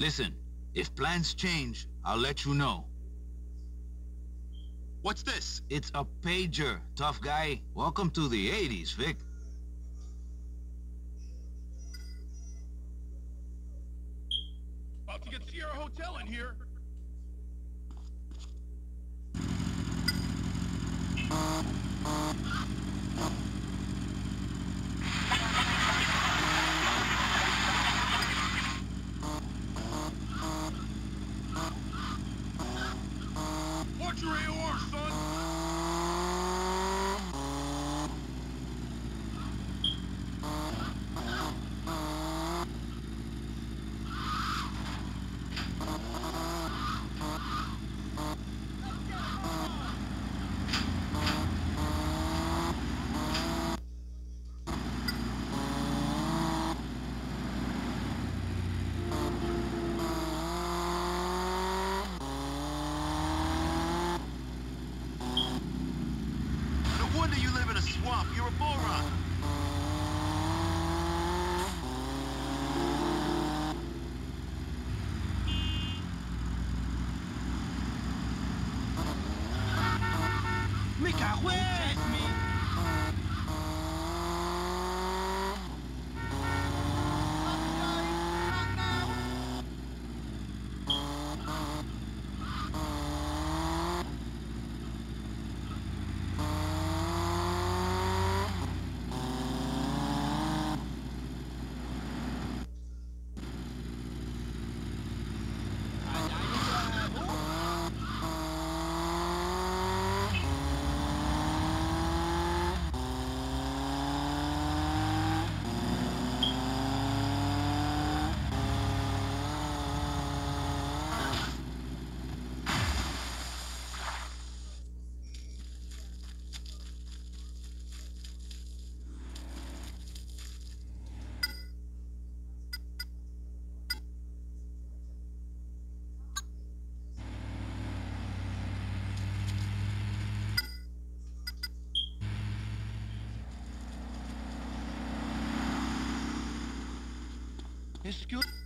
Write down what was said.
Listen, if plans change, I'll let you know. What's this? It's a pager, tough guy. Welcome to the 80s, Vic. About to get Sierra Hotel in here. Excuse